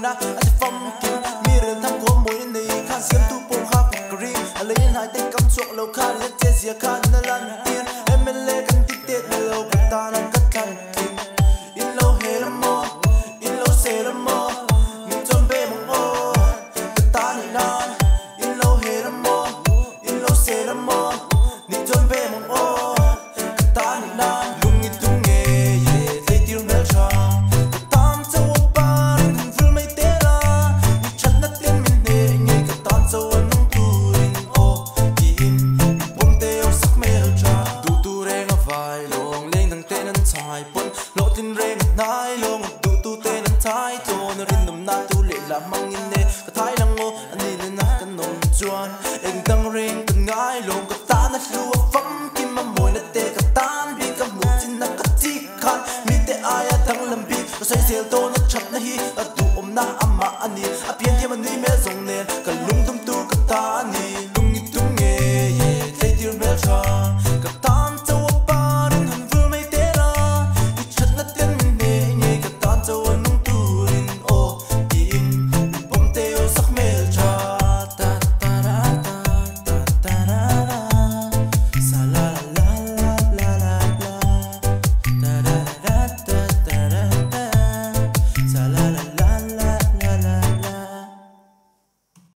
na a si fam ki mi rel tham ko moi nei khan siam tu po kha kri a le in hai te kam chok lo kha le che zia kha na lan tian em le kan ti te lo ka ta na ka tan in lo he la mo in lo se la mo ni chom be mo ta ni na nan thai pon lo tin re nan nai lo ngut du tu te nan thai to na rin nam na tu le la mang in ne ka thai lang ngo an ni na kan nom chuan. Eng dang ring kan ngai lo ka ta na lu pham kim ma moi na te ka tan bi ka mu tin na ka ti khan mi te aya dang lam bi ka sai sel to na chap na hi. A tu om na ama ani a pian te ma ni me zong nen